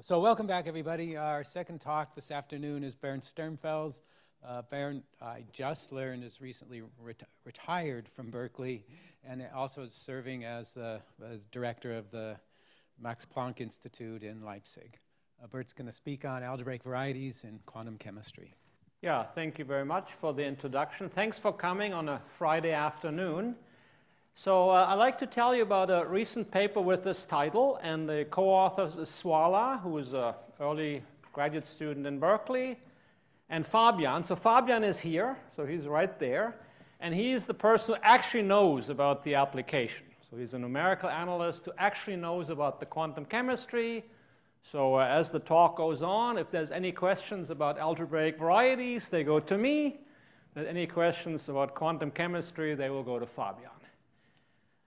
So welcome back, everybody. Our second talk this afternoon is Bernd Sturmfels. Uh, Bernd, I just learned, is recently reti retired from Berkeley and also is serving as the as director of the Max Planck Institute in Leipzig. Uh, Bernd's going to speak on algebraic varieties in quantum chemistry. Yeah, thank you very much for the introduction. Thanks for coming on a Friday afternoon. So uh, I'd like to tell you about a recent paper with this title, and the co-author is Svala, who is an early graduate student in Berkeley, and Fabian. So Fabian is here, so he's right there, and he's the person who actually knows about the application. So he's a numerical analyst who actually knows about the quantum chemistry. So uh, as the talk goes on, if there's any questions about algebraic varieties, they go to me. If there's any questions about quantum chemistry, they will go to Fabian.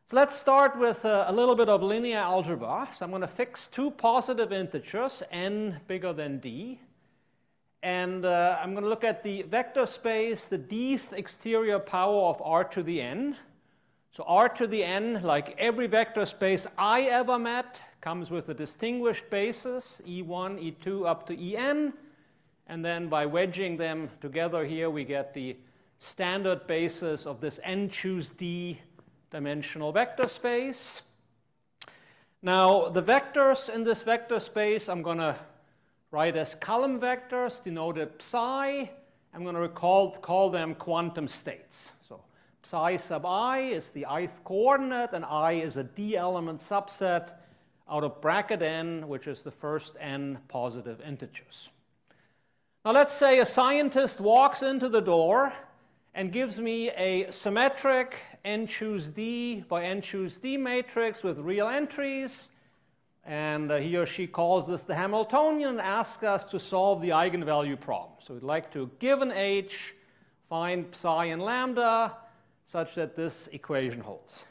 So let's start with a, a, little bit of linear algebra. So I'm going to fix two positive integers, n bigger than d. And uh, I'm going to look at the vector space, the dth exterior power of r to the n. So r to the n, like every vector space I ever met, comes with a distinguished basis, e1, e2, up to en. And then by wedging them together here, we get the standard basis of this n choose d dimensional vector space. Now, the vectors in this vector space I'm going to write as column vectors denoted psi. I'm going to recall, call them quantum states. So psi sub i is the ith coordinate, and i is a d-element subset out of bracket n, which is the first n positive integers. Now let's say a scientist walks into the door and gives me a symmetric n choose d by n choose d matrix with real entries. And uh, he or she calls this the Hamiltonian and asks us to solve the eigenvalue problem. So we'd like to, given h, find psi and lambda such that this equation holds.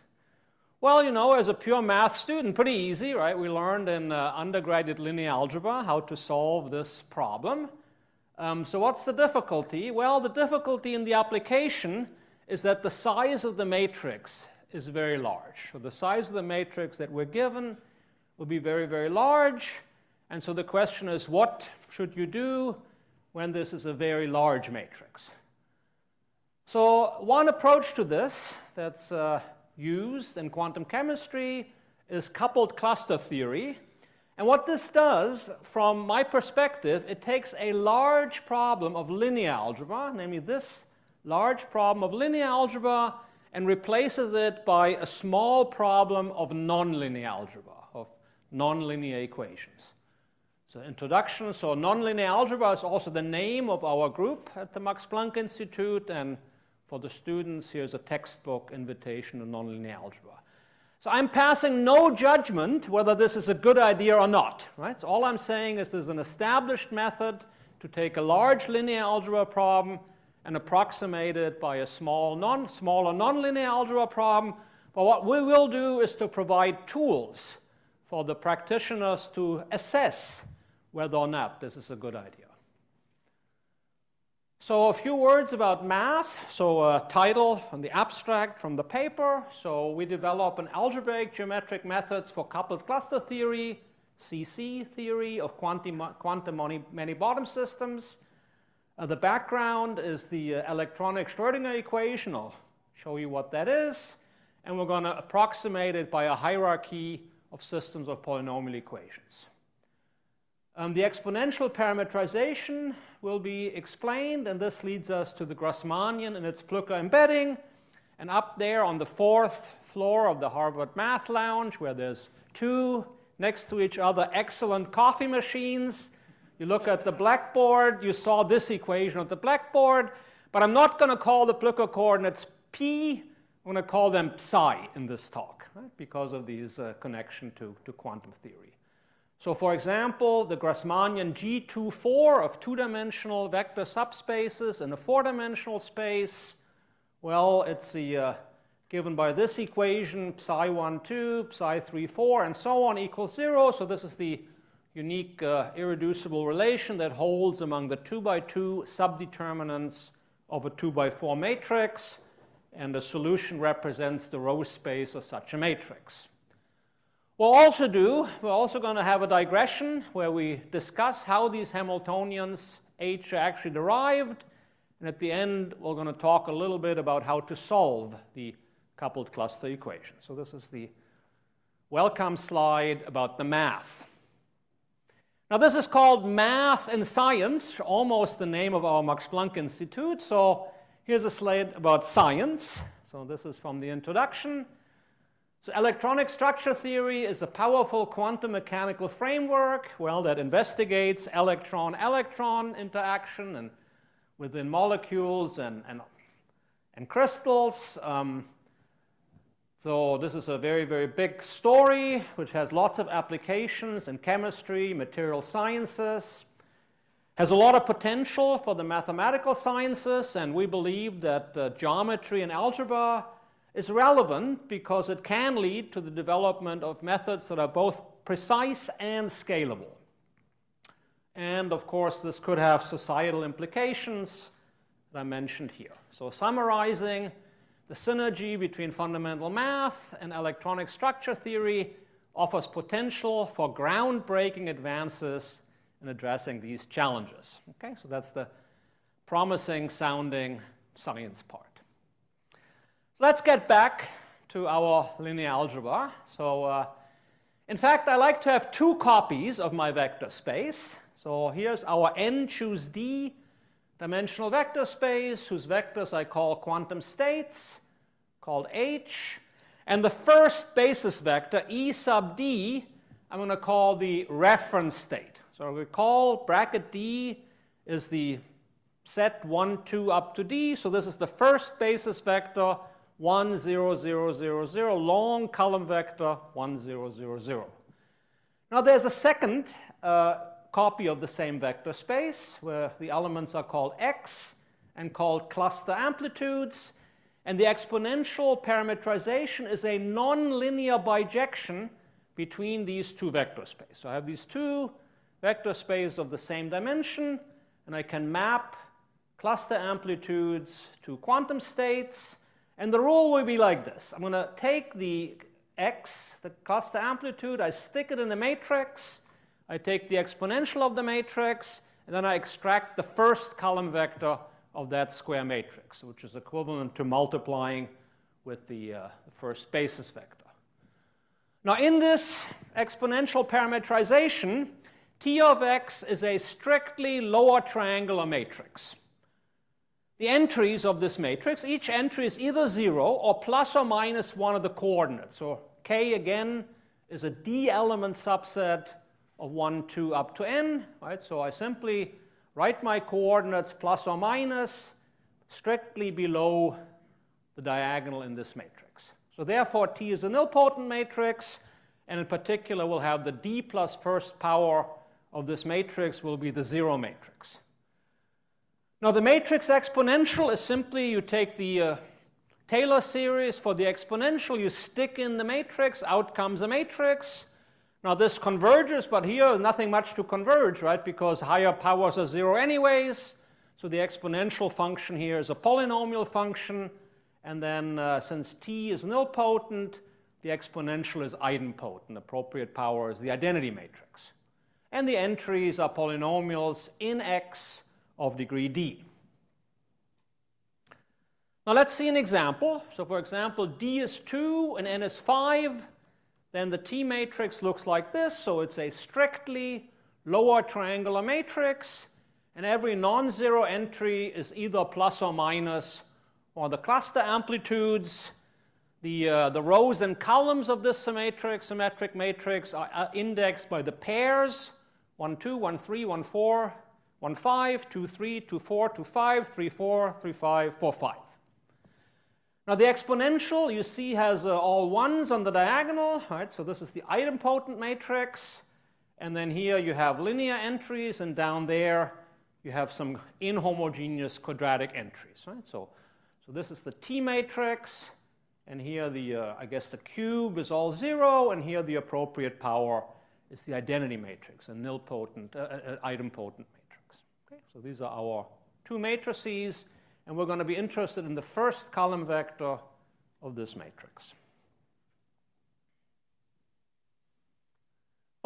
Well, you know, as a pure math student, pretty easy, right? We learned in uh, undergraduate linear algebra how to solve this problem. Um, so what's the difficulty? Well, the difficulty in the application is that the size of the matrix is very large. So the size of the matrix that we're given will be very, very large. And so the question is, what should you do when this is a very large matrix? So one approach to this that's uh, used in quantum chemistry is coupled cluster theory. And what this does, from my perspective, it takes a large problem of linear algebra, namely this large problem of linear algebra, and replaces it by a small problem of nonlinear algebra, of nonlinear equations. So introduction, so nonlinear algebra is also the name of our group at the Max Planck Institute, and for the students, here's a textbook invitation to nonlinear algebra. So I'm passing no judgment whether this is a good idea or not. Right? So all I'm saying is there's an established method to take a large linear algebra problem and approximate it by a small non, smaller nonlinear algebra problem. But what we will do is to provide tools for the practitioners to assess whether or not this is a good idea. So a few words about math. So a title on the abstract from the paper. So we develop an algebraic geometric methods for coupled cluster theory, CC theory of quantum, quantum many body systems. Uh, the background is the uh, electronic Schrodinger equation. I'll show you what that is. And we're going to approximate it by a hierarchy of systems of polynomial equations. Um, the exponential parametrization will be explained, and this leads us to the Grassmannian and its Plücker embedding. And up there on the fourth floor of the Harvard Math Lounge, where there's two next to each other excellent coffee machines, you look at the blackboard, you saw this equation of the blackboard, but I'm not going to call the Plücker coordinates p, I'm going to call them psi in this talk, right, because of these uh, connection to, to quantum theory. So for example, the Grassmannian G24 of two-dimensional vector subspaces in a four-dimensional space, well, it's the, uh, given by this equation, psi1, 2, psi 3, 4, and so on equals 0. So this is the unique uh, irreducible relation that holds among the 2 by 2 subdeterminants of a 2 by 4 matrix, and the solution represents the row space of such a matrix. We'll also do, we're also going to have a digression where we discuss how these Hamiltonians H are actually derived. And at the end, we're going to talk a little bit about how to solve the coupled cluster equation. So this is the welcome slide about the math. Now this is called Math and Science, almost the name of our Max Planck Institute. So here's a slide about science. So this is from the introduction. So electronic structure theory is a powerful quantum mechanical framework, well, that investigates electron-electron interaction and within molecules and, and, and crystals. Um, so this is a very, very big story which has lots of applications in chemistry, material sciences, has a lot of potential for the mathematical sciences, and we believe that uh, geometry and algebra is relevant because it can lead to the development of methods that are both precise and scalable. And of course, this could have societal implications that I mentioned here. So summarizing, the synergy between fundamental math and electronic structure theory offers potential for groundbreaking advances in addressing these challenges. Okay, so that's the promising sounding science part. Let's get back to our linear algebra. So uh, in fact, I like to have two copies of my vector space. So here's our n choose d dimensional vector space, whose vectors I call quantum states, called H. And the first basis vector, E sub d, I'm going to call the reference state. So recall bracket d is the set 1, 2 up to d. So this is the first basis vector, 1, 0, 0, 0, 0, long column vector, 1, 0, 0, 0. Now there's a second uh, copy of the same vector space where the elements are called x and called cluster amplitudes. And the exponential parametrization is a nonlinear bijection between these two vector spaces. So I have these two vector spaces of the same dimension, and I can map cluster amplitudes to quantum states. And the rule will be like this. I'm going to take the x, the cluster amplitude, I stick it in the matrix, I take the exponential of the matrix, and then I extract the first column vector of that square matrix, which is equivalent to multiplying with the, uh, first basis vector. Now, in this exponential parametrization, T of x is a strictly lower triangular matrix. The entries of this matrix, each entry is either 0 or plus or minus one of the coordinates. So k, again, is a d-element subset of 1, 2, up to n. Right? So I simply write my coordinates plus or minus strictly below the diagonal in this matrix. So therefore, T is a nilpotent matrix, and in particular, we'll have the D plus first power of this matrix will be the zero matrix. Now, the matrix exponential is simply you take the uh, Taylor series for the exponential, you stick in the matrix, out comes a matrix, now this converges, but here nothing much to converge, right? Because higher powers are zero anyways. So the exponential function here is a polynomial function. And then uh, since t is nilpotent, the exponential is idempotent. Appropriate power is the identity matrix. And the entries are polynomials in x of degree d. Now let's see an example. So for example, d is 2 and n is 5 then the T matrix looks like this. So it's a strictly lower triangular matrix. And every non-zero entry is either plus or minus or the cluster amplitudes. The, uh, the rows and columns of this symmetric, symmetric matrix are indexed by the pairs 1, 2, 1, 3, 1, 4, 1, 5, 2, 3, 2, 4, 2, 5, 3, 4, 3, 5, 4, 5. Now the exponential, you see, has uh, all ones on the diagonal, right? So this is the idempotent matrix. And then here you have linear entries, and down there you have some inhomogeneous quadratic entries, right? So, so this is the T matrix, and here the, uh, I guess the cube is all zero, and here the appropriate power is the identity matrix, a nilpotent, uh, uh, uh idempotent? So these are our two matrices and we're going to be interested in the first column vector of this matrix.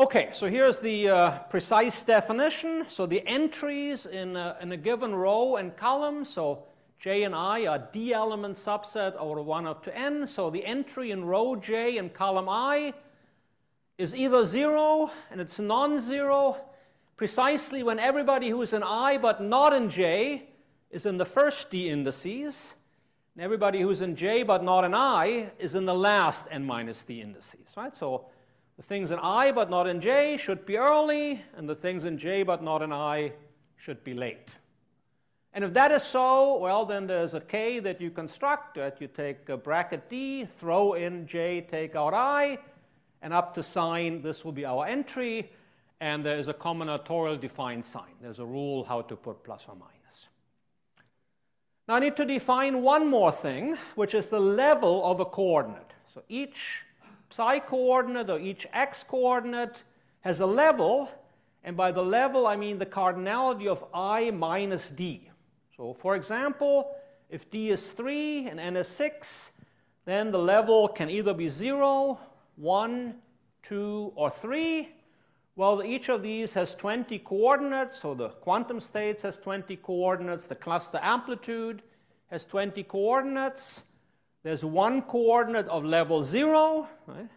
Okay, so here's the uh, precise definition. So the entries in a, in a given row and column, so j and i are d-element subset over 1 up to n. So the entry in row j and column i is either 0 and it's non-zero precisely when everybody who is in i but not in j is in the first d indices, and everybody who's in j but not in i is in the last n minus d indices, right? So the things in I but not in J should be early, and the things in J but not in I should be late. And if that is so, well, then there's a K that you construct that you take a bracket D, throw in J, take out I, and up to sign, this will be our entry, and there is a combinatorial defined sign. There's a rule how to put plus or minus. Now I need to define one more thing, which is the level of a coordinate. So each psi coordinate or each x coordinate has a level, and by the level I mean the cardinality of i minus d. So for example, if d is 3 and n is 6, then the level can either be 0, 1, 2, or 3. Well, each of these has 20 coordinates, so the quantum states has 20 coordinates, the cluster amplitude has 20 coordinates. There's one coordinate of level 0. Right?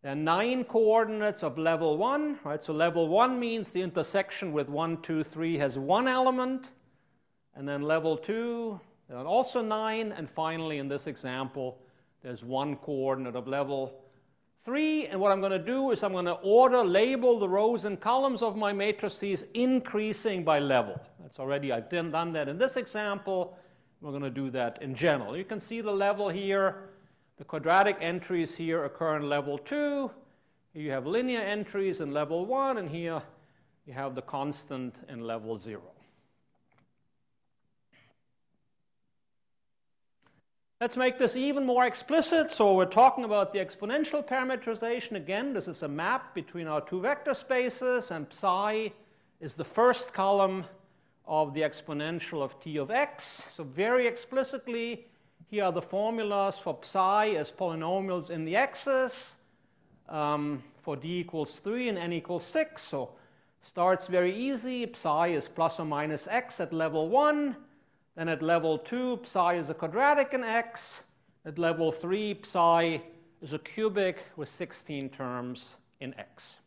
There are nine coordinates of level 1. Right? So level 1 means the intersection with 1, 2, 3 has one element. And then level 2, there are also nine. And finally, in this example, there's one coordinate of level 3. And what I'm going to do is I'm going to order label the rows and columns of my matrices increasing by level. That's already, I've done that in this example. We're going to do that in general. You can see the level here. The quadratic entries here occur in level 2. Here you have linear entries in level 1, and here you have the constant in level 0. Let's make this even more explicit. So we're talking about the exponential parameterization. Again, this is a map between our two vector spaces, and psi is the first column of the exponential of t of x. So very explicitly, here are the formulas for psi as polynomials in the x's um, for d equals 3 and n equals 6. So starts very easy. Psi is plus or minus x at level 1. Then at level 2, psi is a quadratic in x. At level 3, psi is a cubic with 16 terms in x.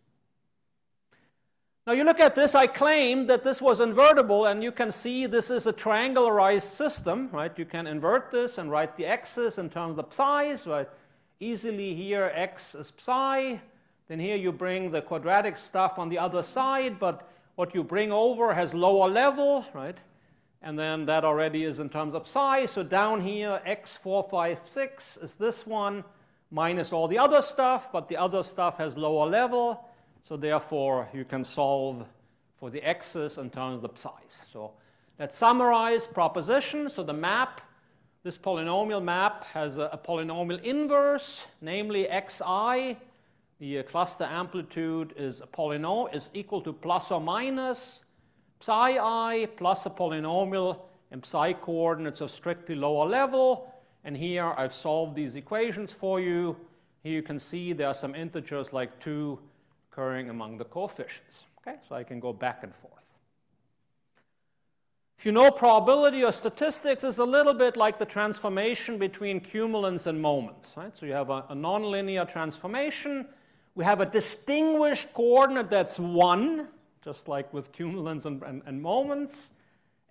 Now you look at this, I claim that this was invertible, and you can see this is a triangularized system, right? You can invert this and write the x's in terms of the psi's, right? Easily here, x is psi. Then here you bring the quadratic stuff on the other side, but what you bring over has lower level, right? And then that already is in terms of psi. So down here, x456 is this one minus all the other stuff, but the other stuff has lower level. So therefore, you can solve for the x's in terms of the psi's. So let's summarize proposition. So the map, this polynomial map has a, a polynomial inverse, namely xi. The cluster amplitude is a polynomial is equal to plus or minus psi i plus a polynomial and psi coordinates are strictly lower level. And here I've solved these equations for you. Here you can see there are some integers like 2 occurring among the coefficients. Okay, so I can go back and forth. If you know probability or statistics, it's a little bit like the transformation between cumulants and moments. Right? So you have a, a nonlinear transformation. We have a distinguished coordinate that's 1, just like with cumulants and, and, and moments.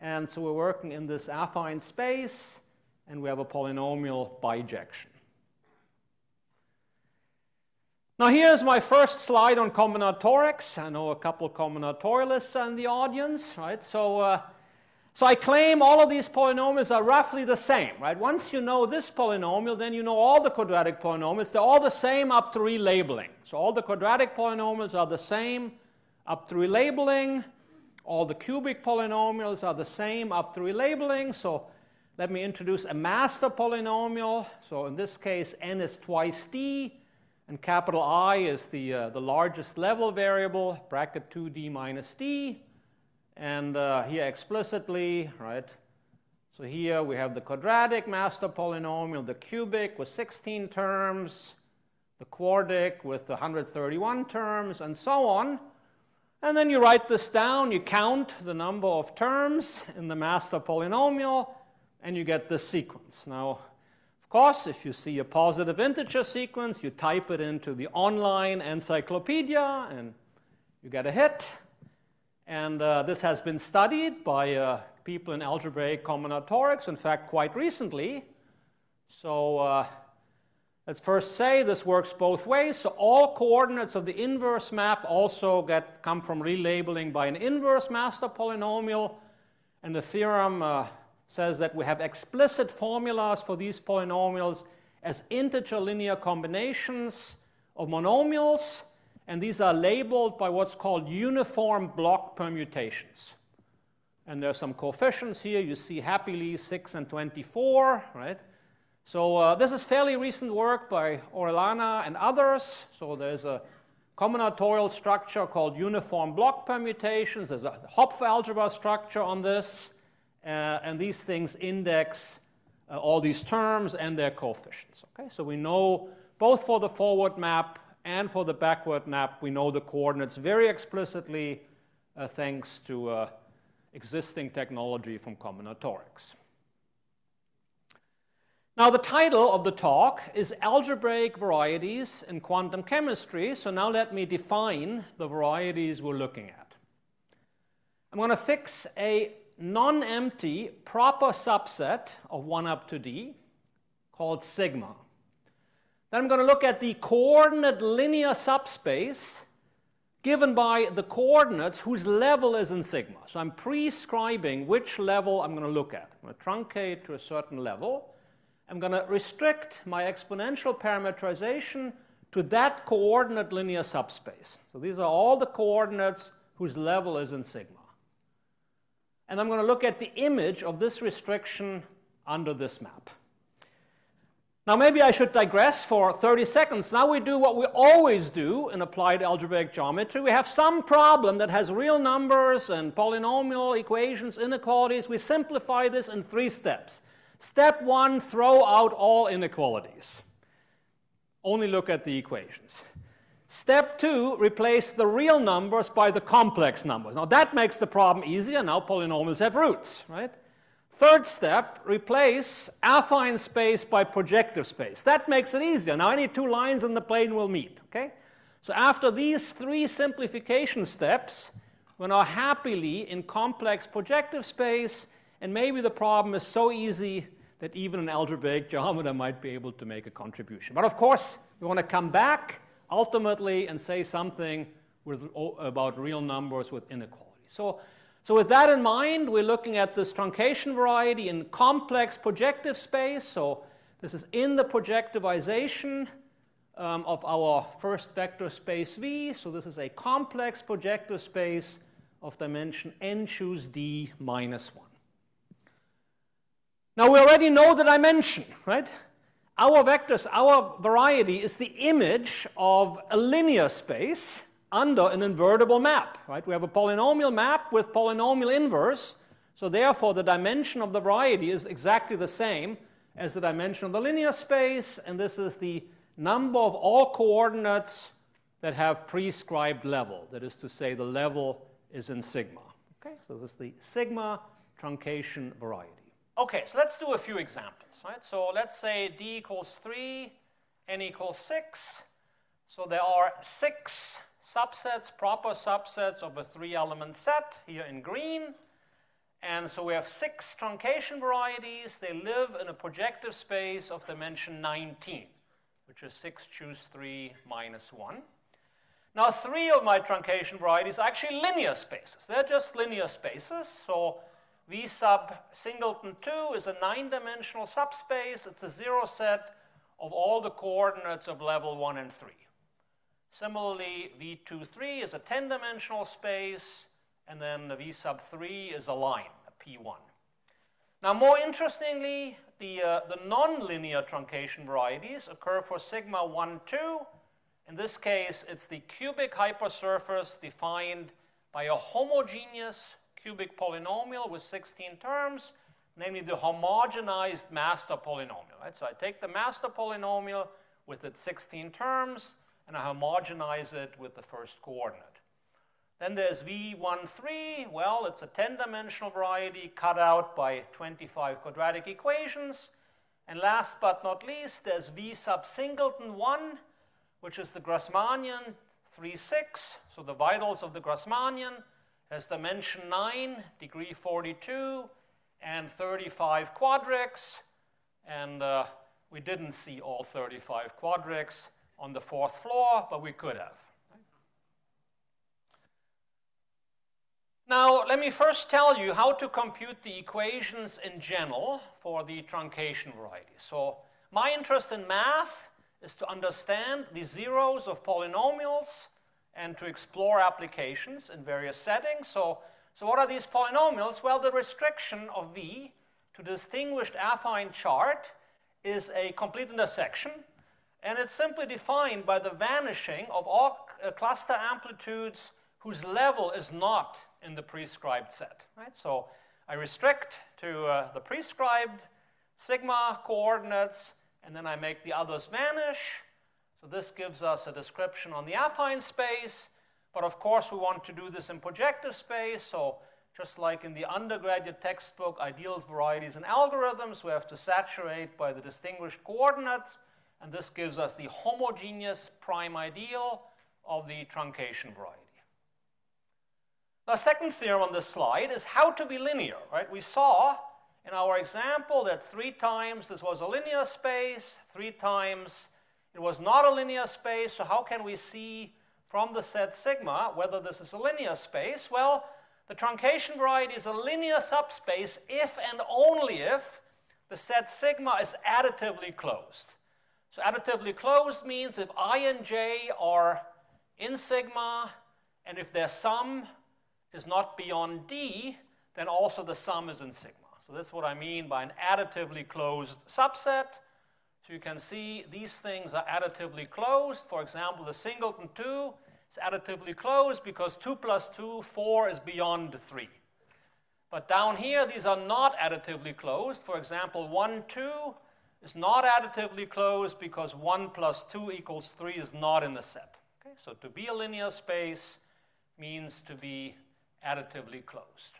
And so we're working in this affine space, and we have a polynomial bijection. Now here's my first slide on combinatorics. I know a couple combinatorialists in the audience, right? So, uh, so I claim all of these polynomials are roughly the same, right? Once you know this polynomial, then you know all the quadratic polynomials. They're all the same up to relabeling. So all the quadratic polynomials are the same up to relabeling. All the cubic polynomials are the same up to relabeling. So let me introduce a master polynomial. So in this case, n is twice d. And capital I is the, uh, the largest level variable, bracket 2d minus d. And uh, here explicitly, right? So here we have the quadratic master polynomial, the cubic with 16 terms, the quartic with the 131 terms, and so on. And then you write this down, you count the number of terms in the master polynomial, and you get this sequence. Now, of course, if you see a positive integer sequence, you type it into the online encyclopedia, and you get a hit. And uh, this has been studied by uh, people in algebraic combinatorics, in fact, quite recently. So uh, let's first say this works both ways. So all coordinates of the inverse map also get come from relabeling by an inverse master polynomial. And the theorem uh, says that we have explicit formulas for these polynomials as integer linear combinations of monomials and these are labeled by what's called uniform block permutations. And there's some coefficients here. You see happily 6 and 24, right? So uh, this is fairly recent work by Orellana and others. So there's a combinatorial structure called uniform block permutations. There's a Hopf algebra structure on this. Uh, and these things index uh, all these terms and their coefficients. Okay, so we know both for the forward map and for the backward map, we know the coordinates very explicitly uh, thanks to uh, existing technology from combinatorics. Now, the title of the talk is Algebraic Varieties in Quantum Chemistry. So now let me define the varieties we're looking at. I'm going to fix a non-empty proper subset of 1 up to d called sigma. Then I'm going to look at the coordinate linear subspace given by the coordinates whose level is in sigma. So I'm prescribing which level I'm going to look at. I'm going to truncate to a certain level. I'm going to restrict my exponential parametrization to that coordinate linear subspace. So these are all the coordinates whose level is in sigma. And I'm going to look at the image of this restriction under this map. Now, maybe I should digress for 30 seconds. Now we do what we always do in applied algebraic geometry. We have some problem that has real numbers and polynomial equations, inequalities. We simplify this in three steps. Step one, throw out all inequalities. Only look at the equations. Step two, replace the real numbers by the complex numbers. Now that makes the problem easier. Now polynomials have roots, right? Third step, replace affine space by projective space. That makes it easier. Now any two lines in the plane will meet, okay? So after these three simplification steps, we're now happily in complex projective space, and maybe the problem is so easy that even an algebraic geometer might be able to make a contribution. But of course, we want to come back ultimately and say something with, about real numbers with inequality. So so with that in mind, we're looking at this truncation variety in complex projective space. So this is in the projectivization um, of our first vector space V. So this is a complex projective space of dimension n choose d minus 1. Now we already know the dimension, right? Our vectors, our variety is the image of a linear space under an invertible map, right? We have a polynomial map with polynomial inverse, so therefore the dimension of the variety is exactly the same as the dimension of the linear space, and this is the number of all coordinates that have prescribed level. That is to say, the level is in sigma. Okay, so this is the sigma truncation variety. Okay, so let's do a few examples, right? So let's say d equals 3, n equals 6. So there are six subsets, proper subsets of a three-element set here in green. And so we have six truncation varieties. They live in a projective space of dimension 19, which is 6 choose 3 minus 1. Now, three of my truncation varieties are actually linear spaces. They're just linear spaces. So V sub singleton 2 is a nine-dimensional subspace. It's a zero set of all the coordinates of level 1 and 3. Similarly, V23 is a 10-dimensional space, and then the V sub 3 is a line, a P1. Now, more interestingly, the, uh, the nonlinear truncation varieties occur for sigma 1, 2. In this case, it's the cubic hypersurface defined by a homogeneous cubic polynomial with 16 terms, namely the homogenized master polynomial. Right? So I take the master polynomial with its 16 terms, and I homogenize it with the first coordinate. Then there's V13. Well, it's a 10-dimensional variety cut out by 25 quadratic equations. And last but not least, there's V sub singleton 1, which is the Grassmannian 3, 6. So the vitals of the Grassmannian has dimension 9, degree 42, and 35 quadrics. And uh, we didn't see all 35 quadrics on the fourth floor, but we could have. Now, let me first tell you how to compute the equations in general for the truncation variety. So, my interest in math is to understand the zeros of polynomials and to explore applications in various settings. So, so what are these polynomials? Well, the restriction of V to distinguished affine chart is a complete intersection, and it's simply defined by the vanishing of all uh, cluster amplitudes whose level is not in the prescribed set. Right? So I restrict to uh, the prescribed sigma coordinates, and then I make the others vanish. So this gives us a description on the affine space, but of course we want to do this in projective space, so just like in the undergraduate textbook, ideals, varieties, and algorithms, we have to saturate by the distinguished coordinates, and this gives us the homogeneous prime ideal of the truncation variety. The second theorem on this slide is how to be linear, right? We saw in our example that three times this was a linear space, three times it was not a linear space, so how can we see from the set sigma whether this is a linear space? Well, the truncation variety is a linear subspace if and only if the set sigma is additively closed. So additively closed means if i and j are in sigma, and if their sum is not beyond d, then also the sum is in sigma. So that's what I mean by an additively closed subset. So you can see these things are additively closed. For example, the singleton 2 is additively closed because 2 plus 2, 4 is beyond 3. But down here, these are not additively closed. For example, 1, 2 is not additively closed because 1 plus 2 equals 3 is not in the set. Okay? So to be a linear space means to be additively closed.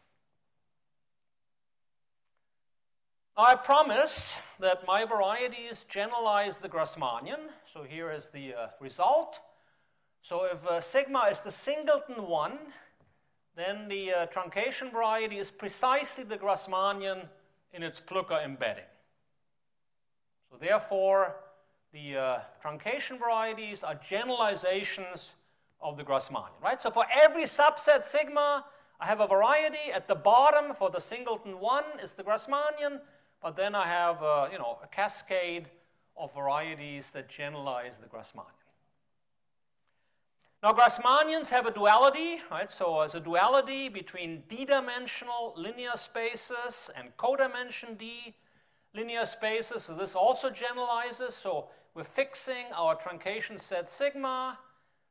Now I promise that my varieties generalize the Grassmannian. So here is the uh, result. So if uh, sigma is the singleton 1, then the uh, truncation variety is precisely the Grassmannian in its Plücker embedding. So therefore, the uh, truncation varieties are generalizations of the Grassmannian, right? So for every subset sigma, I have a variety. At the bottom for the singleton 1 is the Grassmannian. But then I have uh, you know, a cascade of varieties that generalize the Grassmannian. Now, Grassmannians have a duality, right? So, as a duality between d-dimensional linear spaces and codimension d linear spaces. So, this also generalizes. So, we're fixing our truncation set sigma.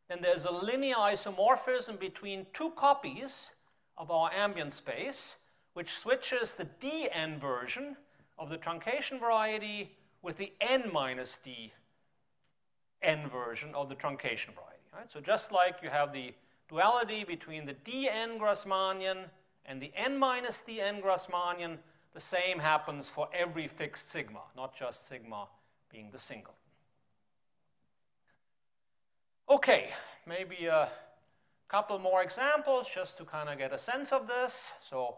Then there's a linear isomorphism between two copies of our ambient space, which switches the dn version of the truncation variety with the n minus d n version of the truncation variety. Right? So just like you have the duality between the dn Grassmannian and the n minus dn Grassmannian, the same happens for every fixed sigma, not just sigma being the single. Okay, maybe a couple more examples just to kind of get a sense of this. So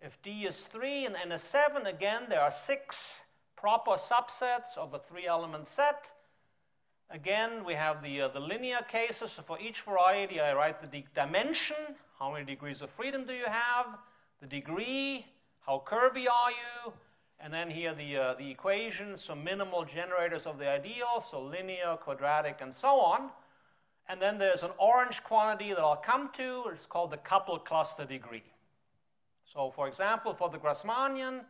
if D is 3 and N is 7, again, there are six proper subsets of a three-element set. Again, we have the, uh, the linear cases. So for each variety, I write the dimension. How many degrees of freedom do you have? The degree. How curvy are you? And then here the, uh, the equations, so minimal generators of the ideal, so linear, quadratic, and so on. And then there's an orange quantity that I'll come to. It's called the coupled cluster degree. So for example, for the Grassmannian,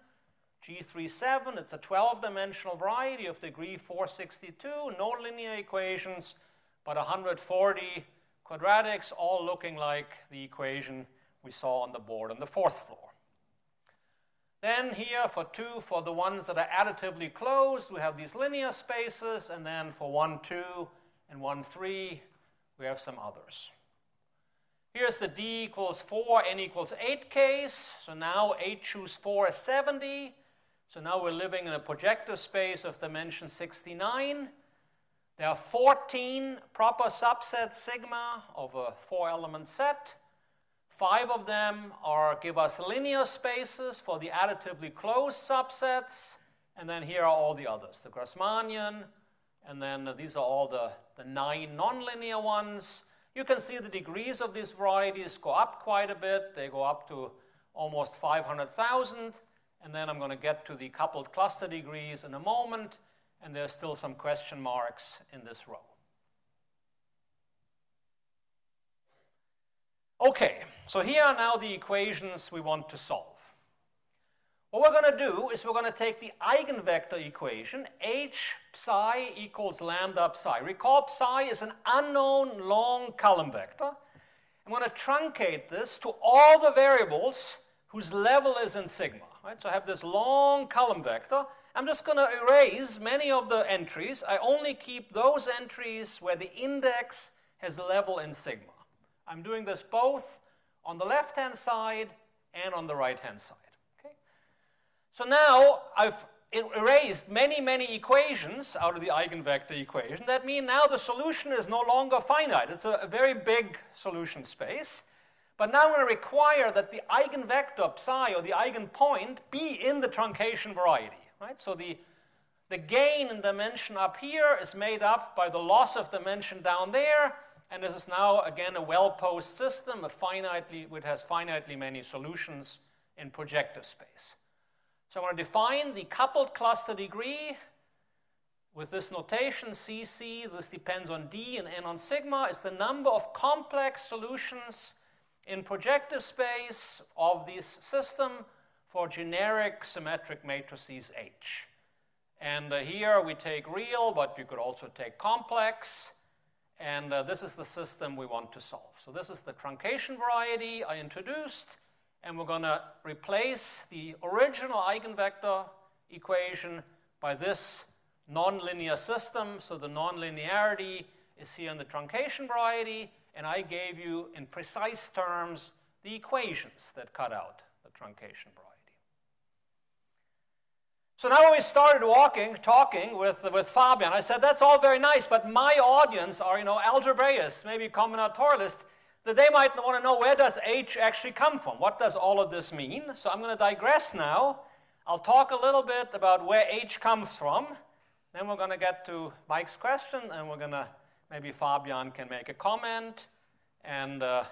G37, it's a 12-dimensional variety of degree 462, no linear equations, but 140 quadratics, all looking like the equation we saw on the board on the fourth floor. Then here for 2, for the ones that are additively closed, we have these linear spaces, and then for 1, 2, and 1, 3, we have some others. Here's the d equals 4, n equals 8 case. So now 8 choose 4 is 70. So now we're living in a projective space of dimension 69. There are 14 proper subsets sigma of a four-element set. Five of them are give us linear spaces for the additively closed subsets. And then here are all the others, the Grassmannian, and then these are all the, the nine nonlinear ones. You can see the degrees of these varieties go up quite a bit. They go up to almost 500,000. And then I'm going to get to the coupled cluster degrees in a moment. And there's still some question marks in this row. Okay, so here are now the equations we want to solve. What we're going to do is we're going to take the eigenvector equation, h psi equals lambda psi. Recall psi is an unknown long column vector. I'm going to truncate this to all the variables whose level is in sigma. Right? So I have this long column vector. I'm just going to erase many of the entries. I only keep those entries where the index has a level in sigma. I'm doing this both on the left-hand side and on the right-hand side. So now I've er-, erased many, many equations out of the eigenvector equation. That means now the solution is no longer finite. It's a, a very big solution space. But now I'm going to require that the eigenvector psi or the eigenpoint be in the truncation variety. Right? So the, the gain in dimension up here is made up by the loss of dimension down there and this is now, again, a well-posed system a finitely, which has finitely many solutions in projective space. So I want to define the coupled cluster degree with this notation CC. This depends on D and N on sigma. Is the number of complex solutions in projective space of this system for generic symmetric matrices H. And uh, here we take real, but you could also take complex. And uh, this is the system we want to solve. So this is the truncation variety I introduced. And we're going to replace the original eigenvector equation by this nonlinear system. So the nonlinearity is here in the truncation variety. And I gave you, in precise terms, the equations that cut out the truncation variety. So now when we started walking, talking with, with Fabian, I said, that's all very nice, but my audience are, you know, algebraists, maybe combinatorialists, that they might want to know where does H actually come from? What does all of this mean? So I'm going to digress now. I'll talk a little bit about where H comes from. Then we're going to get to Mike's question, and we're going to, maybe Fabian can make a comment. And uh,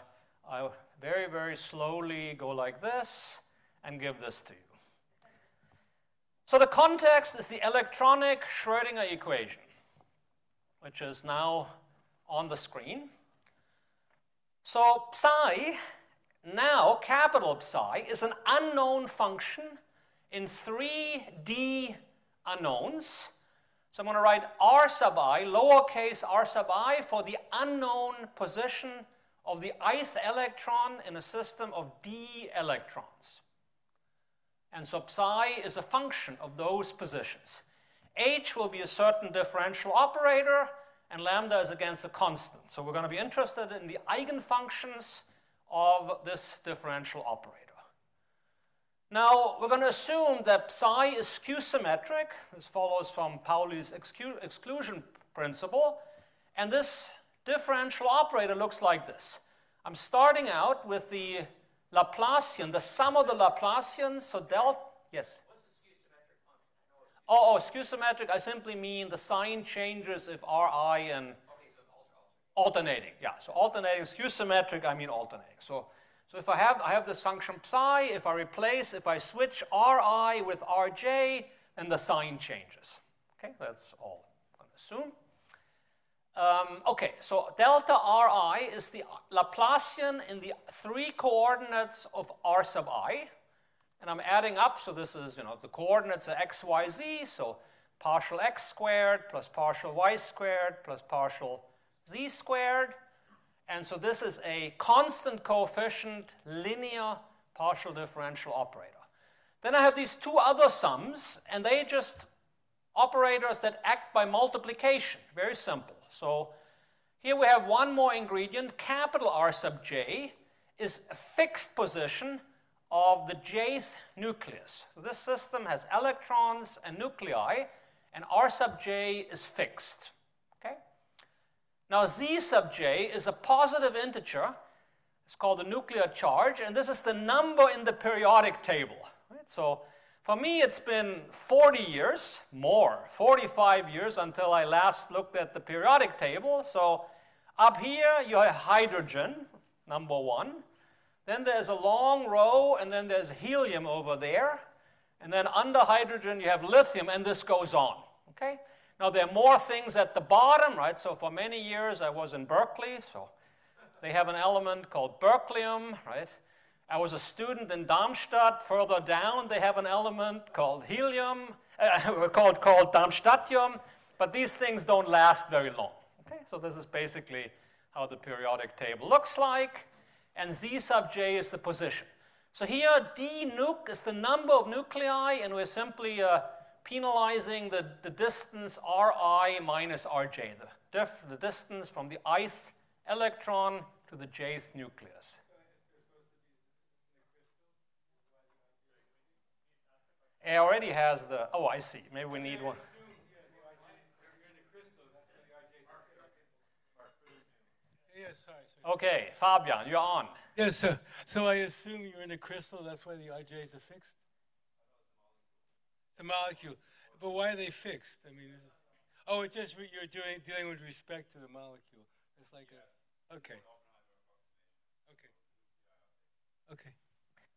I'll very, very slowly go like this and give this to you. So the context is the electronic Schrodinger equation, which is now on the screen. So psi, now capital psi, is an unknown function in 3D unknowns. So I'm going to write r sub i, lowercase r sub i, for the unknown position of the ith electron in a system of d electrons. And so psi is a function of those positions. H will be a certain differential operator, and lambda is against a constant. So we're going to be interested in the eigenfunctions of this differential operator. Now, we're going to assume that psi is skew-symmetric. This follows from Pauli's exclu exclusion principle. And this differential operator looks like this. I'm starting out with the Laplacian, the sum of the Laplacians, so delta, yes? Oh, oh, skew symmetric, I simply mean the sign changes if Ri and alternating. Yeah, so alternating, skew symmetric, I mean alternating. So, so if I have, I have this function psi, if I replace, if I switch Ri with Rj, then the sign changes. Okay, that's all I'm going to assume. Um, okay, so delta Ri is the Laplacian in the three coordinates of R sub i. And I'm adding up, so this is, you know, the coordinates are x, y, z, so partial x squared plus partial y squared plus partial z squared. And so this is a constant coefficient linear partial differential operator. Then I have these two other sums, and they just operators that act by multiplication. Very simple. So here we have one more ingredient, capital R sub j is a fixed position of the jth nucleus. So this system has electrons and nuclei, and R sub j is fixed. Okay? Now z sub j is a positive integer. It's called the nuclear charge, and this is the number in the periodic table. Right? So for me, it's been 40 years, more, 45 years until I last looked at the periodic table. So up here, you have hydrogen, number one. Then there's a long row, and then there's helium over there. And then under hydrogen, you have lithium, and this goes on. Okay? Now, there are more things at the bottom, right? So for many years, I was in Berkeley, so they have an element called berkelium, right? I was a student in Darmstadt. Further down, they have an element called helium, uh, called, called Darmstadtium, but these things don't last very long. Okay, so this is basically how the periodic table looks like, and Z sub j is the position. So here, d nuc is the number of nuclei, and we're simply uh, penalizing the, the distance Ri minus Rj, the, diff, the distance from the ith electron to the jth nucleus. It already has the, oh, I see. Maybe we need one. Yes, sorry, sorry. Okay, Fabian, you're on. Yes, so, so I assume you're in a crystal, that's why the IJs are fixed? The molecule. But why are they fixed? I mean, is it, oh, it's just re- you're doing, dealing with respect to the molecule. It's like a, okay. Okay. Okay.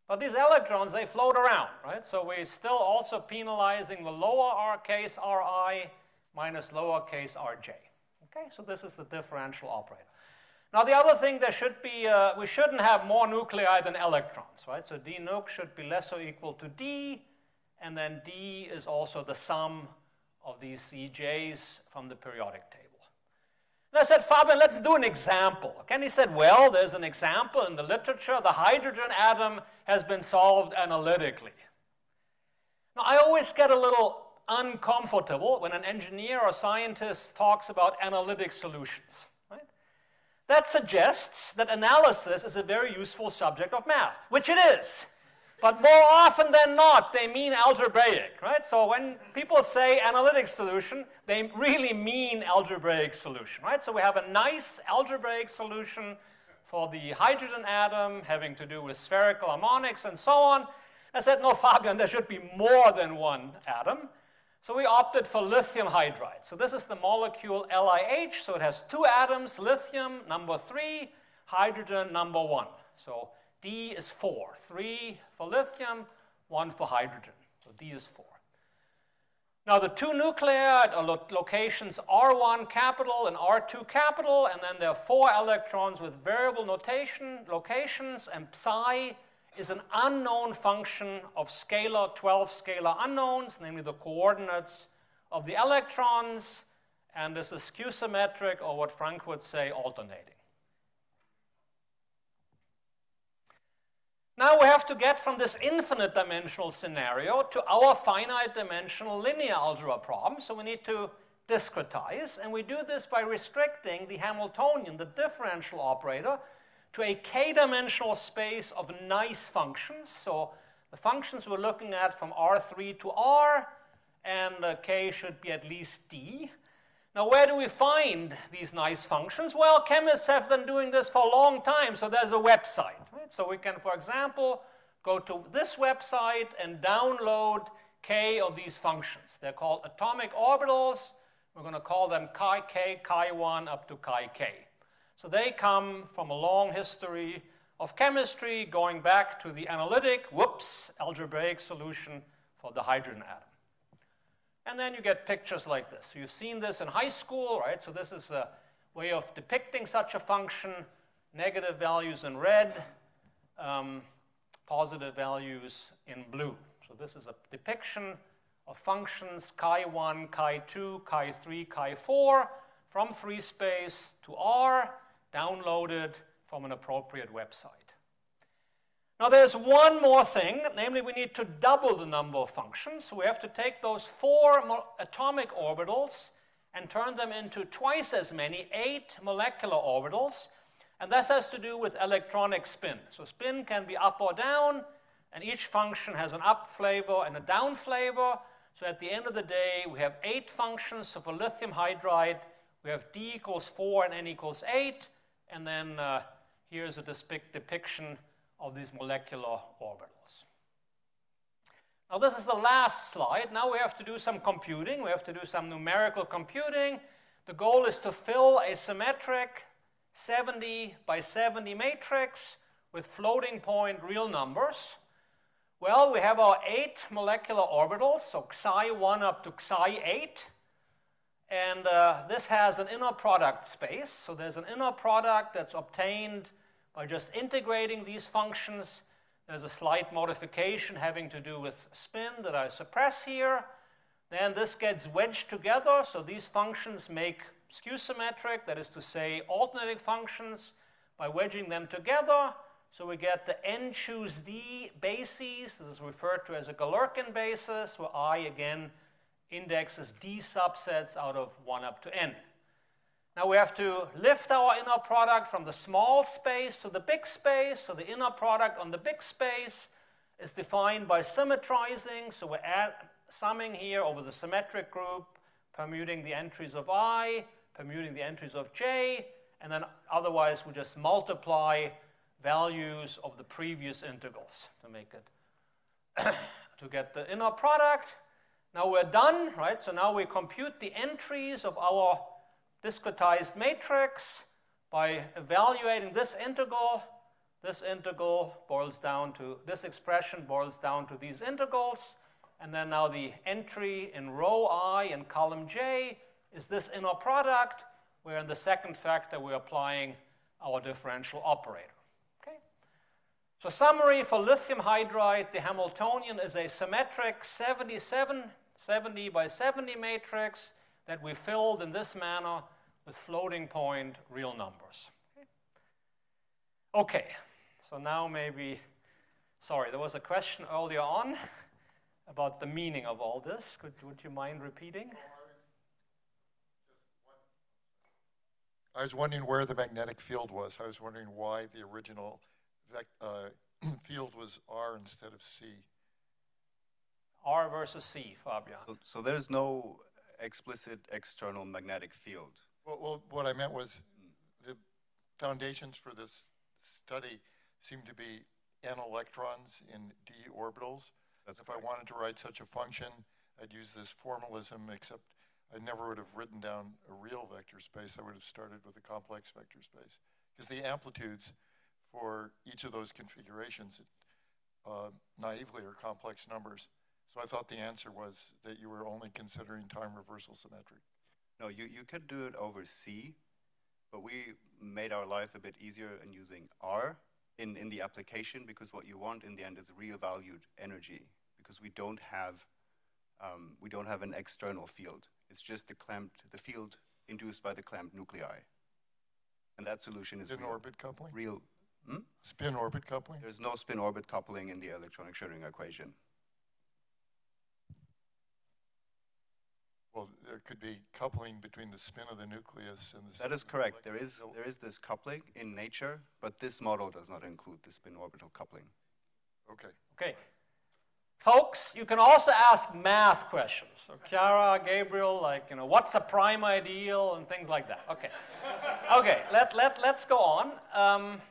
But these electrons, they float around, right? So we're still also penalizing the lower r case Ri minus lowercase rj. Okay, so this is the differential operator. Now the other thing, there should be, uh, we shouldn't have more nuclei than electrons, right? So d nuc should be less or equal to d, and then d is also the sum of these Ej's from the periodic table. And I said, Fabian, let's do an example. And he said, well, there's an example in the literature. The hydrogen atom has been solved analytically. Now, I always get a little uncomfortable when an engineer or scientist talks about analytic solutions. That suggests that analysis is a very useful subject of math, which it is. But more often than not, they mean algebraic, right? So when people say analytic solution, they really mean algebraic solution, right? So we have a nice algebraic solution for the hydrogen atom having to do with spherical harmonics and so on. I said, no, Fabian, there should be more than one atom. So we opted for lithium hydride. So this is the molecule LiH. So it has two atoms, lithium, number three, hydrogen, number one. So D is 4. 3 for lithium, 1 for hydrogen. So D is 4. Now the two nuclei are lo locations R1 capital and R2 capital, and then there are four electrons with variable notation locations, and psi is an unknown function of scalar, 12 scalar unknowns, namely the coordinates of the electrons, and this is skew symmetric, or what Frank would say, alternating. Now we have to get from this infinite dimensional scenario to our finite dimensional linear algebra problem. So we need to discretize, and we do this by restricting the Hamiltonian, the differential operator, to a k-dimensional space of nice functions. So the functions we're looking at from R3 to R, and uh, k should be at least d. Now, where do we find these nice functions? Well, chemists have been doing this for a long time, so there's a website. Right? So we can, for example, go to this website and download k of these functions. They're called atomic orbitals. We're going to call them chi k, chi 1 up to chi k. So they come from a long history of chemistry going back to the analytic, whoops, algebraic solution for the hydrogen atom. And then you get pictures like this. So you've seen this in high school, right? So this is a way of depicting such a function. Negative values in red, um, positive values in blue. So this is a depiction of functions chi1, chi2, chi3, chi4 from free space to R, downloaded from an appropriate website. Now there's one more thing, namely we need to double the number of functions. So we have to take those four atomic orbitals and turn them into twice as many, eight molecular orbitals. And this has to do with electronic spin. So spin can be up or down, and each function has an up flavor and a down flavor. So at the end of the day, we have eight functions. So for lithium hydride, we have d equals 4 and n equals 8. And then uh, here's a depiction of these molecular orbitals. Now this is the last slide. Now we have to do some computing. We have to do some numerical computing. The goal is to fill a symmetric 70 by 70 matrix with floating point real numbers. Well, we have our eight molecular orbitals, so Xi 1 up to Xi 8. And uh, this has an inner product space. So there's an inner product that's obtained by just integrating these functions. There's a slight modification having to do with spin that I suppress here. Then this gets wedged together, so these functions make skew symmetric, that is to say alternating functions, by wedging them together. So we get the n choose d bases. This is referred to as a Galerkin basis, where i, again, indexes d subsets out of 1 up to n. Now we have to lift our inner product from the small space to the big space. So the inner product on the big space is defined by symmetrizing. So we're add, summing here over the symmetric group, permuting the entries of i, permuting the entries of j, and then otherwise we just multiply values of the previous integrals to make it, to get the inner product. Now we're done, right? So now we compute the entries of our discretized matrix by evaluating this integral. This integral boils down to, this expression boils down to these integrals. And then now the entry in row i and column j is this inner product, where in the second factor we're applying our differential operator. Okay? So summary for lithium hydride, the Hamiltonian is a symmetric 77, 70 by 70 matrix that we filled in this manner with floating point real numbers. Okay, so now maybe, sorry, there was a question earlier on about the meaning of all this. Could, would you mind repeating? I was wondering where the magnetic field was. I was wondering why the original uh, field was R instead of C. R versus C, Fabian. So, so there's no explicit external magnetic field. Well, well, what I meant was the foundations for this study seem to be n electrons in d orbitals. That's if correct. I wanted to write such a function, I'd use this formalism, except I never would have written down a real vector space. I would have started with a complex vector space. Because the amplitudes for each of those configurations uh, naively are complex numbers. So I thought the answer was that you were only considering time reversal symmetric. No, you, you could do it over C, but we made our life a bit easier in using R in, in the application because what you want in the end is real valued energy because we don't have um, we don't have an external field. It's just the clamped the field induced by the clamped nuclei. And that solution is spin real, orbit coupling. Real hmm? spin orbit coupling. There's no spin orbit coupling in the electronic Schrödinger equation. Well, there could be coupling between the spin of the nucleus and the. That is correct. There is there is this coupling in nature, but this model does not include the spin orbital coupling. Okay. Okay. Folks, you can also ask math questions. So Chiara, Gabriel, like, you know, what's a prime ideal and things like that. Okay. okay, let, let, let's go on. Um,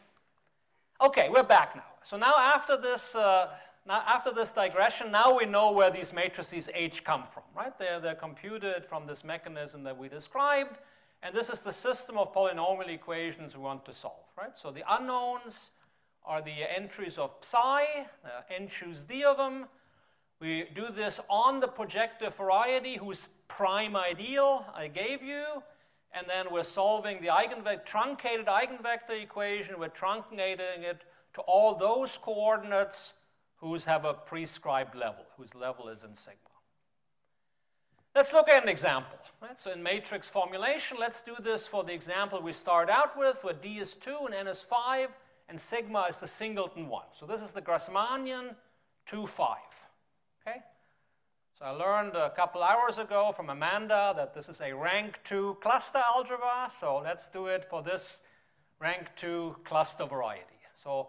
okay, we're back now. So now after this uh, now, after this digression, now we know where these matrices H come from, right? They're, they're computed from this mechanism that we described, and this is the system of polynomial equations we want to solve, right? So the unknowns are the entries of psi, uh, n choose d of them. We do this on the projective variety whose prime ideal I gave you, and then we're solving the eigenvector, truncated eigenvector equation. We're truncating it to all those coordinates whose have a prescribed level, whose level is in sigma. Let's look at an example. Right? So in matrix formulation, let's do this for the example we start out with, where D is 2 and N is 5, and sigma is the singleton one. So this is the Grassmannian 2, 5. Okay? So I learned a couple hours ago from Amanda that this is a rank 2 cluster algebra. So let's do it for this rank 2 cluster variety. So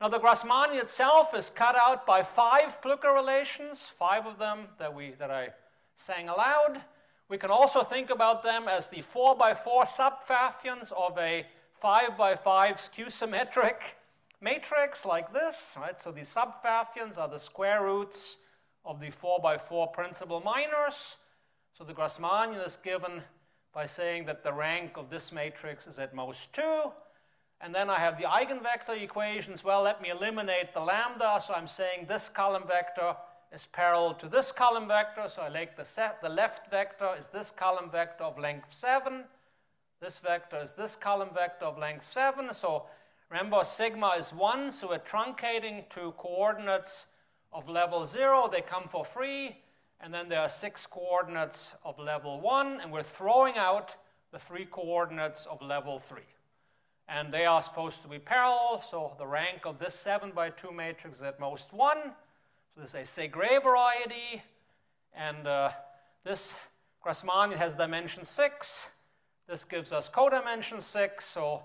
now the Grassmannian itself is cut out by five Plücker relations, five of them that, we, that I sang aloud. We can also think about them as the 4 by 4 subpfaffians of a 5 by 5 skew-symmetric matrix like this. Right? So the subpfaffians are the square roots of the 4 by 4 principal minors. So the Grassmannian is given by saying that the rank of this matrix is at most 2. And then I have the eigenvector equations. Well, let me eliminate the lambda. So I'm saying this column vector is parallel to this column vector. So I take the, set, the left vector is this column vector of length 7. This vector is this column vector of length 7. So remember, sigma is 1. So we're truncating to coordinates of level 0, they come for free, and then there are six coordinates of level 1, and we're throwing out the three coordinates of level 3. And they are supposed to be parallel, so the rank of this 7 by 2 matrix is at most 1. So this is a Segre variety, and uh, this Grassmannian has dimension 6. This gives us codimension 6, so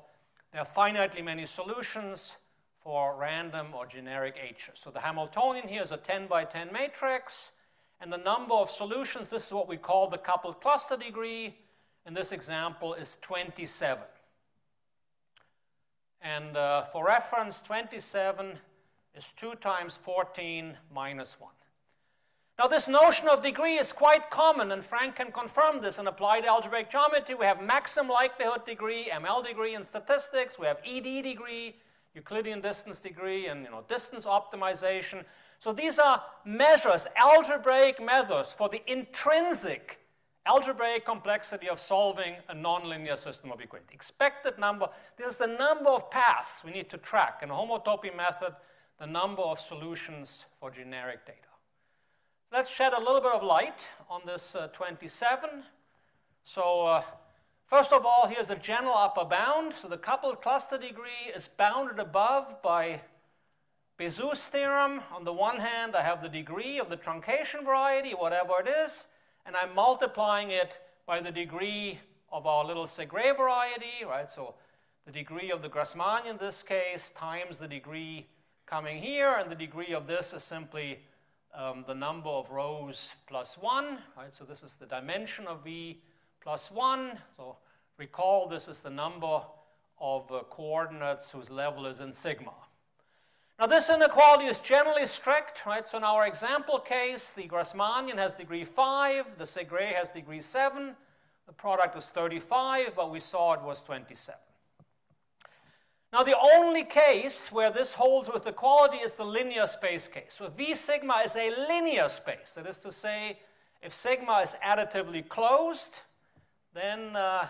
there are finitely many solutions for random or generic H's. So the Hamiltonian here is a 10 by 10 matrix, and the number of solutions, this is what we call the coupled cluster degree. In this example is 27. And uh, for reference, 27 is 2 times 14 minus 1. Now, this notion of degree is quite common, and Frank can confirm this in applied algebraic geometry. We have maximum likelihood degree, ML degree in statistics. We have ED degree, Euclidean distance degree and you know, distance optimization. So these are measures, algebraic methods for the intrinsic algebraic complexity of solving a nonlinear system of equations. Expected number, this is the number of paths we need to track. In a homotopy method, the number of solutions for generic data. Let's shed a little bit of light on this uh, 27. So uh, First of all, here's a general upper bound. So the coupled cluster degree is bounded above by Bezout's theorem. On the one hand, I have the degree of the truncation variety, whatever it is, and I'm multiplying it by the degree of our little Segre variety, right? So the degree of the Grassmann in this case times the degree coming here, and the degree of this is simply um, the number of rows plus 1, right? So this is the dimension of V plus 1. So recall this is the number of uh, coordinates whose level is in sigma. Now this inequality is generally strict, right? So in our example case, the Grassmannian has degree 5, the Segre has degree 7, the product is 35, but we saw it was 27. Now the only case where this holds with equality is the linear space case. So V sigma is a linear space. That is to say, if sigma is additively closed, then uh,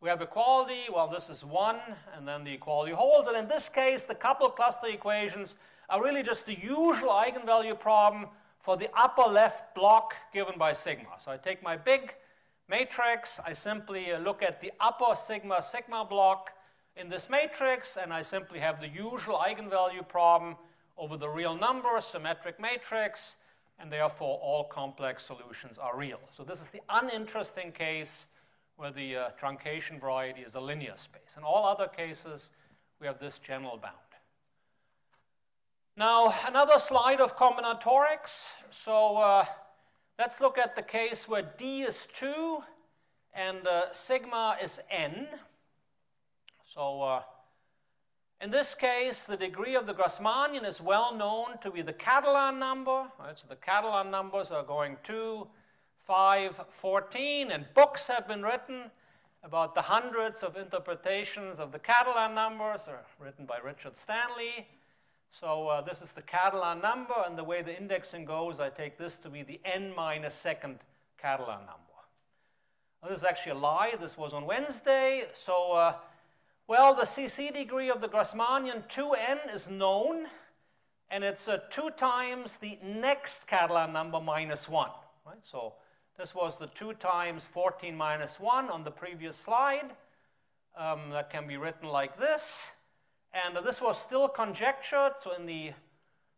we have equality. Well, this is 1, and then the equality holds. And in this case, the coupled cluster equations are really just the usual eigenvalue problem for the upper left block given by sigma. So I take my big matrix, I simply uh, look at the upper sigma sigma block in this matrix, and I simply have the usual eigenvalue problem over the real number, symmetric matrix, and therefore all complex solutions are real. So this is the uninteresting case where the uh, truncation variety is a linear space. In all other cases, we have this general bound. Now, another slide of combinatorics. So uh, let's look at the case where D is 2 and uh, sigma is n. So uh, in this case, the degree of the Grassmannian is well known to be the Catalan number. Right? So the Catalan numbers are going 2, 5, 14, and books have been written about the hundreds of interpretations of the Catalan numbers, are written by Richard Stanley. So uh, this is the Catalan number, and the way the indexing goes, I take this to be the n minus second Catalan number. Well, this is actually a lie. This was on Wednesday. So, uh, well, the CC degree of the Grassmannian 2n is known, and it's uh, 2 times the next Catalan number minus 1. Right? So this was the 2 times 14 minus 1 on the previous slide. Um, that can be written like this. And this was still conjectured. So in the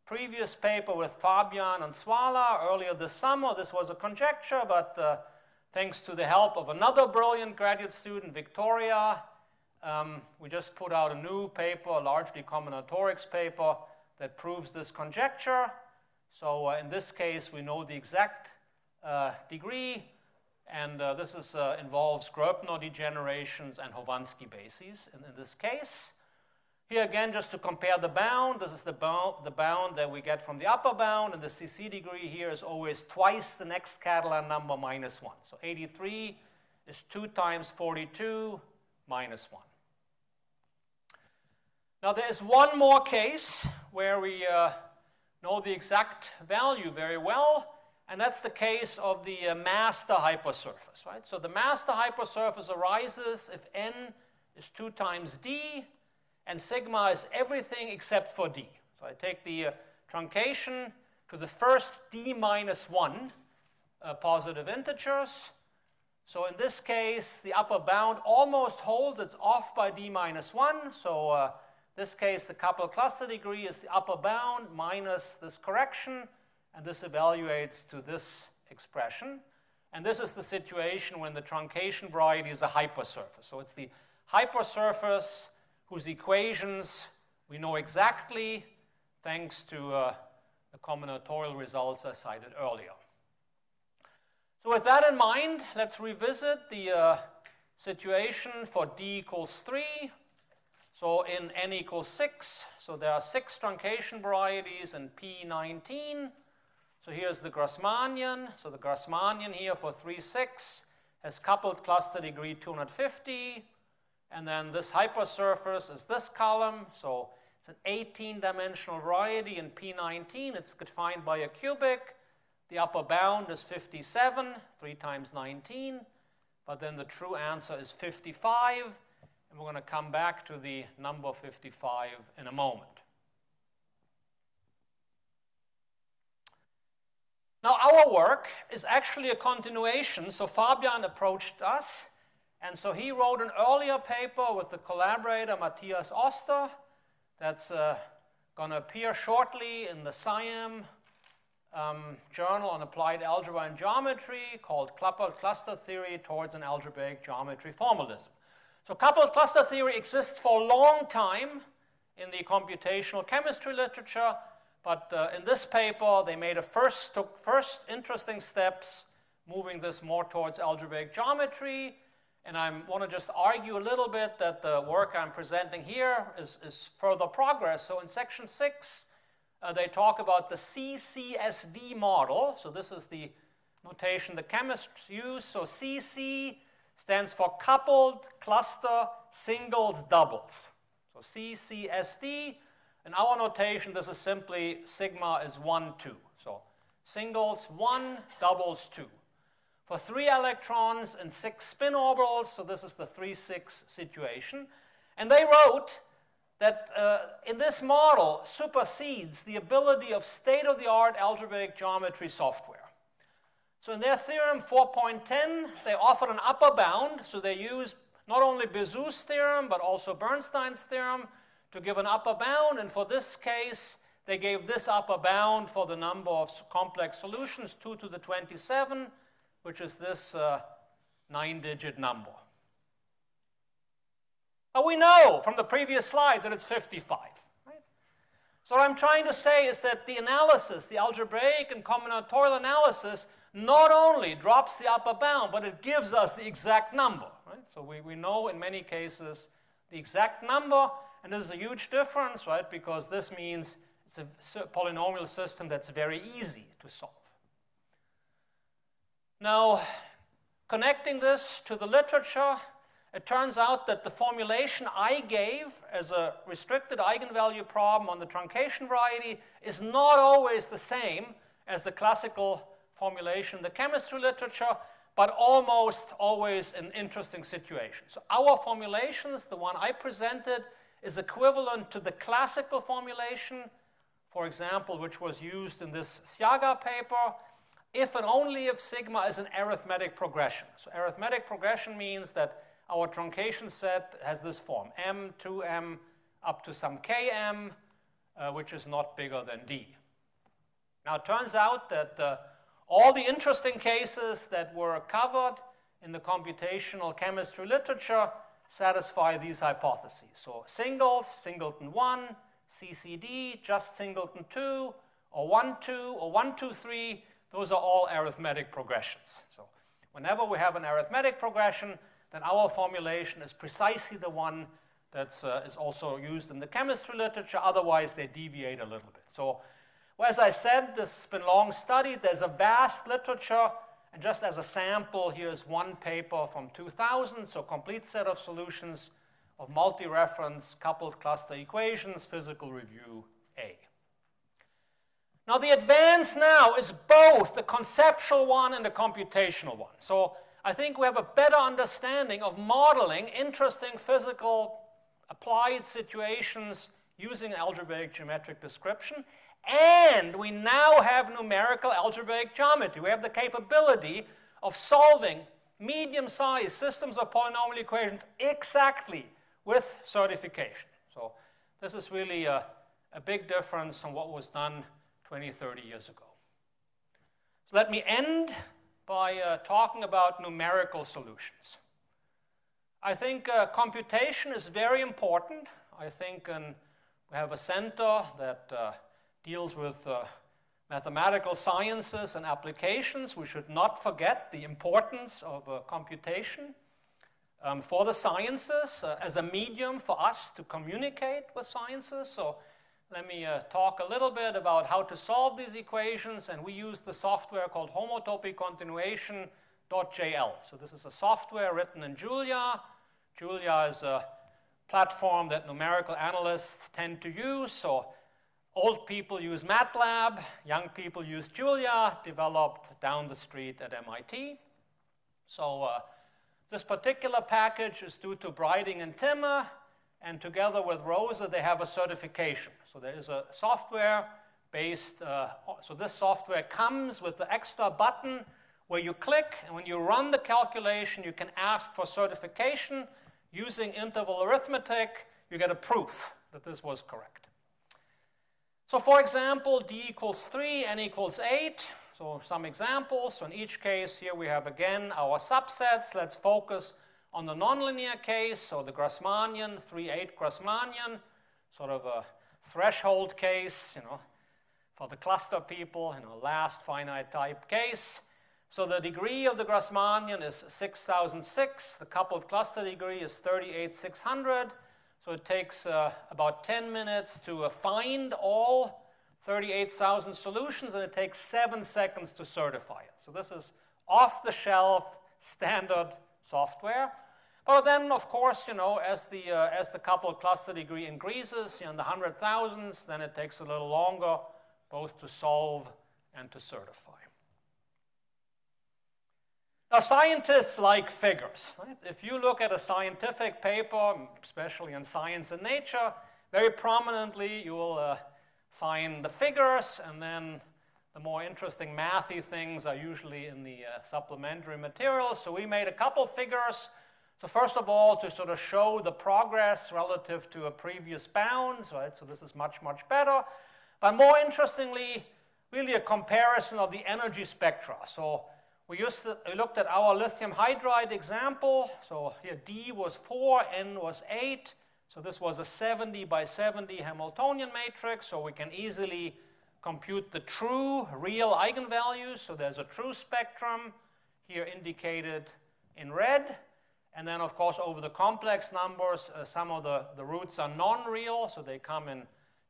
previous paper with Fabian and Svala earlier this summer, this was a conjecture, but uh, thanks to the help of another brilliant graduate student, Victoria, um, we just put out a new paper, a largely combinatorics paper, that proves this conjecture. So uh, in this case, we know the exact degree, and uh, this is, uh, involves Gröbner degenerations and Khovanskii bases in, in this case. Here again, just to compare the bound, this is the bound, the bound that we get from the upper bound, and the CC degree here is always twice the next Catalan number minus 1. So 83 is 2 times 42 minus 1. Now there is one more case where we uh, know the exact value very well, and that's the case of the uh, master hypersurface, right? So the master hypersurface arises if n is 2 times d, and sigma is everything except for d. So I take the uh, truncation to the first d minus 1 uh, positive integers. So in this case, the upper bound almost holds. It's off by d minus 1. So uh, this case, the couple cluster degree is the upper bound minus this correction, and this evaluates to this expression. And this is the situation when the truncation variety is a hypersurface. So it's the hypersurface whose equations we know exactly thanks to uh, the combinatorial results I cited earlier. So with that in mind, let's revisit the uh, situation for d equals 3. So in n equals 6, so there are six truncation varieties in P19. So here's the Grassmannian. So the Grassmannian here for 3, 6 has coupled cluster degree 250. And then this hypersurface is this column. So it's an 18-dimensional variety in P19. It's defined by a cubic. The upper bound is 57, 3 times 19. But then the true answer is 55. And we're going to come back to the number 55 in a moment. Now, our work is actually a continuation. So Fabian approached us and so he wrote an earlier paper with the collaborator Matthias Oster that's uh, going to appear shortly in the SIAM um, Journal on Applied Algebra and Geometry called Coupled Cluster Theory Towards an Algebraic Geometry Formalism. So coupled cluster theory exists for a long time in the computational chemistry literature, but uh, in this paper they made a first, took first interesting steps moving this more towards algebraic geometry, and I want to just argue a little bit that the work I'm presenting here is, is further progress. So in section six, uh, they talk about the CCSD model. So this is the notation the chemists use. So CC stands for coupled, cluster, singles, doubles. So CCSD. In our notation, this is simply sigma is 1, 2. So singles 1, doubles 2 for three electrons and six spin orbitals. So this is the 3-6 situation. And they wrote that uh, in this model supersedes the ability of state-of-the-art algebraic geometry software. So in their theorem 4.10, they offered an upper bound. So they used not only Bezout's theorem, but also Bernstein's theorem to give an upper bound. And for this case, they gave this upper bound for the number of complex solutions, 2 to the 27, which is this uh, nine-digit number. But we know from the previous slide that it's 55. Right? So what I'm trying to say is that the analysis, the algebraic and combinatorial analysis, not only drops the upper bound, but it gives us the exact number. Right? So we, we know in many cases the exact number, and this is a huge difference, right? Because this means it's a polynomial system that's very easy to solve. Now, connecting this to the literature, it turns out that the formulation I gave as a restricted eigenvalue problem on the truncation variety is not always the same as the classical formulation in the chemistry literature, but almost always an interesting situation. So our formulations, the one I presented, is equivalent to the classical formulation, for example, which was used in this Siaga paper, if and only if sigma is an arithmetic progression. So arithmetic progression means that our truncation set has this form, m, 2m, up to some km, uh, which is not bigger than d. Now, it turns out that uh, all the interesting cases that were covered in the computational chemistry literature satisfy these hypotheses. So singles, singleton 1, CCD, just singleton 2, or 1, 2, or 1, 2, 3, those are all arithmetic progressions. So whenever we have an arithmetic progression, then our formulation is precisely the one that uh, is also used in the chemistry literature. Otherwise, they deviate a little bit. So well, as I said, this has been long studied. There's a vast literature. And just as a sample, here's one paper from 2000, so complete set of solutions of multi-reference coupled cluster equations, physical review A. Now the advance now is both the conceptual one and the computational one. So I think we have a better understanding of modeling interesting physical applied situations using algebraic geometric description. And we now have numerical algebraic geometry. We have the capability of solving medium-sized systems of polynomial equations exactly with certification. So this is really a, a big difference from what was done 20, 30 years ago. So let me end by uh, talking about numerical solutions. I think uh, computation is very important. I think we have a center that uh, deals with uh, mathematical sciences and applications. We should not forget the importance of uh, computation um, for the sciences uh, as a medium for us to communicate with sciences. So let me uh, talk a little bit about how to solve these equations. And we use the software called homotopy continuation.jl. So this is a software written in Julia. Julia is a platform that numerical analysts tend to use. So old people use MATLAB, young people use Julia, developed down the street at MIT. So uh, this particular package is due to Breiding and Timme, and together with Rosa, they have a certification. So there is a software based, uh, so this software comes with the extra button where you click, and when you run the calculation, you can ask for certification. Using interval arithmetic, you get a proof that this was correct. So for example, d equals 3, n equals 8. So some examples. So in each case here we have again our subsets. Let's focus on the nonlinear case, so the Grassmannian, 3-8 Grassmannian, sort of a threshold case, you know, for the cluster people, you know, last finite type case. So the degree of the Grassmannian is 6006. The coupled cluster degree is 38600. So it takes uh, about 10 minutes to uh, find all 38,000 solutions, and it takes seven seconds to certify it. So this is off-the-shelf standard software. But then, of course, you know, as the, uh, as the coupled cluster degree increases you know, in the hundred thousands, then it takes a little longer both to solve and to certify. Now, scientists like figures. Right? If you look at a scientific paper, especially in Science and Nature, very prominently you will uh, find the figures, and then the more interesting mathy things are usually in the uh, supplementary materials. So we made a couple figures. So first of all, to sort of show the progress relative to a previous bounds, right? So this is much, much better. But more interestingly, really a comparison of the energy spectra. So we, used to, we looked at our lithium hydride example. So here D was 4, N was 8. So this was a 70 by 70 Hamiltonian matrix, so we can easily compute the true real eigenvalues. So there's a true spectrum here indicated in red. And then, of course, over the complex numbers, uh, some of the, the roots are non-real, so they come in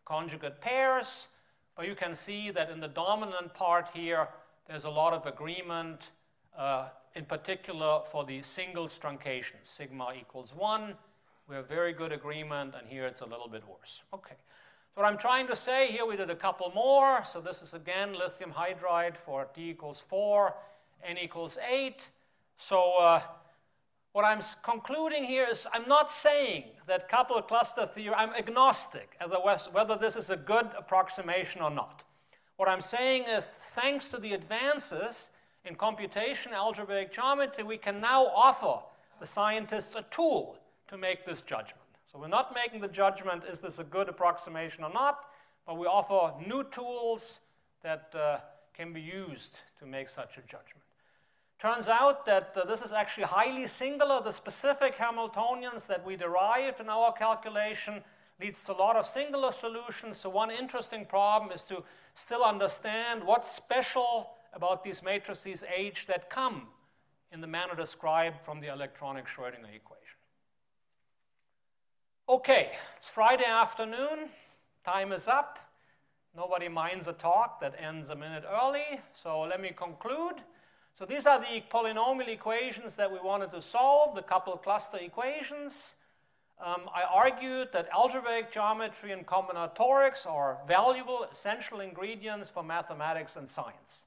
conjugate pairs. But you can see that in the dominant part here, there's a lot of agreement, uh, in particular for the single truncation, sigma equals 1. We have very good agreement, and here it's a little bit worse. Okay. So what I'm trying to say here, we did a couple more. So this is again lithium hydride for D equals 4, N equals 8. So uh, what I'm concluding here is I'm not saying that coupled cluster theory, I'm agnostic as to whether this is a good approximation or not. What I'm saying is thanks to the advances in computation algebraic geometry, we can now offer the scientists a tool to make this judgment. So we're not making the judgment, is this a good approximation or not, but we offer new tools that uh, can be used to make such a judgment. Turns out that uh, this is actually highly singular. The specific Hamiltonians that we derived in our calculation leads to a lot of singular solutions. So one interesting problem is to still understand what's special about these matrices H that come in the manner described from the electronic Schrodinger equation. Okay, it's Friday afternoon. Time is up. Nobody minds a talk that ends a minute early. So let me conclude. So these are the polynomial equations that we wanted to solve, the coupled cluster equations. Um, I argued that algebraic geometry and combinatorics are valuable, essential ingredients for mathematics and science.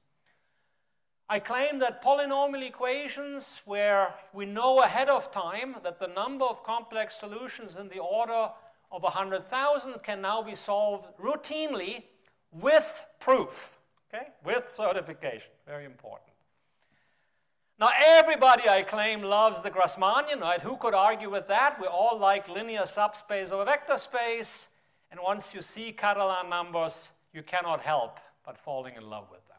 I claim that polynomial equations, where we know ahead of time that the number of complex solutions in the order of 100,000 can now be solved routinely with proof, okay, with certification, very important. Now, everybody, I claim, loves the Grassmannian, right? Who could argue with that? We all like linear subspace over vector space. And once you see Catalan numbers, you cannot help but falling in love with them.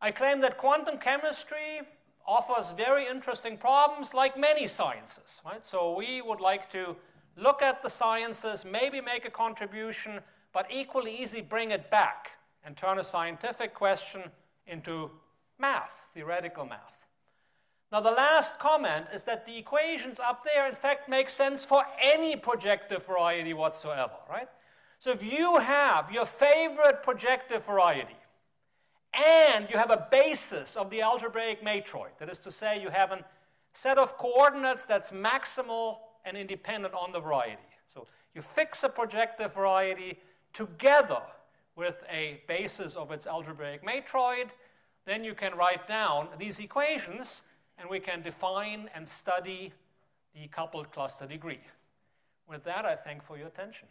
I claim that quantum chemistry offers very interesting problems like many sciences, right? So we would like to look at the sciences, maybe make a contribution, but equally easy bring it back and turn a scientific question into math, theoretical math. Now, the last comment is that the equations up there, in fact, make sense for any projective variety whatsoever, right? So if you have your favorite projective variety, and you have a basis of the algebraic matroid, that is to say, you have a set of coordinates that's maximal and independent on the variety. So you fix a projective variety together with a basis of its algebraic matroid, then you can write down these equations and we can define and study the coupled cluster degree. With that, I thank for your attention.